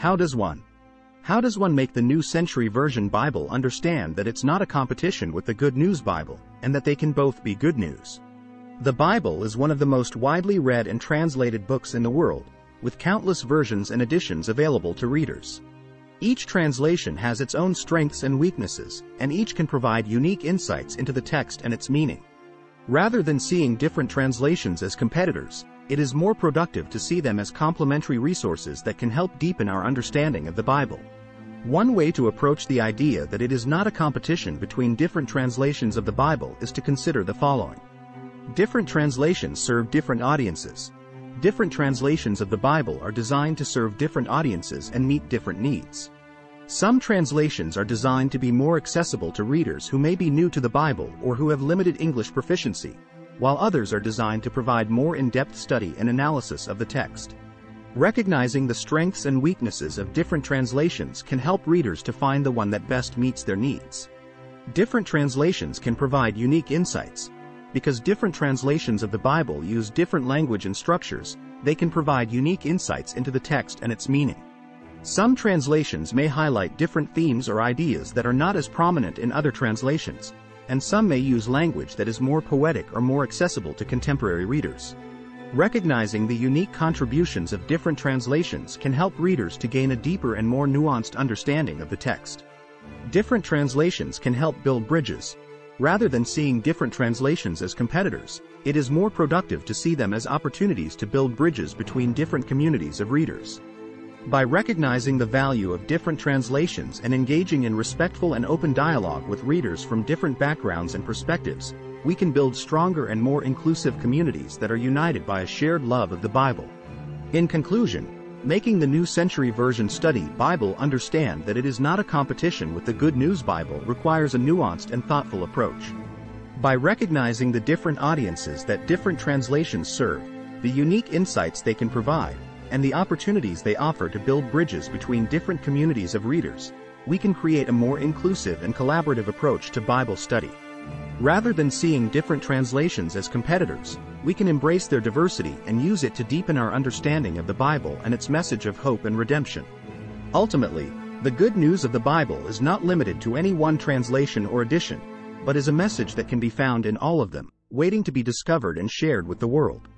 How does one? How does one make the New Century Version Bible understand that it's not a competition with the Good News Bible, and that they can both be good news? The Bible is one of the most widely read and translated books in the world, with countless versions and editions available to readers. Each translation has its own strengths and weaknesses, and each can provide unique insights into the text and its meaning. Rather than seeing different translations as competitors, it is more productive to see them as complementary resources that can help deepen our understanding of the Bible. One way to approach the idea that it is not a competition between different translations of the Bible is to consider the following. Different translations serve different audiences. Different translations of the Bible are designed to serve different audiences and meet different needs. Some translations are designed to be more accessible to readers who may be new to the Bible or who have limited English proficiency, while others are designed to provide more in-depth study and analysis of the text. Recognizing the strengths and weaknesses of different translations can help readers to find the one that best meets their needs. Different translations can provide unique insights. Because different translations of the Bible use different language and structures, they can provide unique insights into the text and its meaning. Some translations may highlight different themes or ideas that are not as prominent in other translations, and some may use language that is more poetic or more accessible to contemporary readers. Recognizing the unique contributions of different translations can help readers to gain a deeper and more nuanced understanding of the text. Different translations can help build bridges. Rather than seeing different translations as competitors, it is more productive to see them as opportunities to build bridges between different communities of readers. By recognizing the value of different translations and engaging in respectful and open dialogue with readers from different backgrounds and perspectives, we can build stronger and more inclusive communities that are united by a shared love of the Bible. In conclusion, making the New Century Version study Bible understand that it is not a competition with the Good News Bible requires a nuanced and thoughtful approach. By recognizing the different audiences that different translations serve, the unique insights they can provide, and the opportunities they offer to build bridges between different communities of readers, we can create a more inclusive and collaborative approach to Bible study. Rather than seeing different translations as competitors, we can embrace their diversity and use it to deepen our understanding of the Bible and its message of hope and redemption. Ultimately, the good news of the Bible is not limited to any one translation or edition, but is a message that can be found in all of them, waiting to be discovered and shared with the world.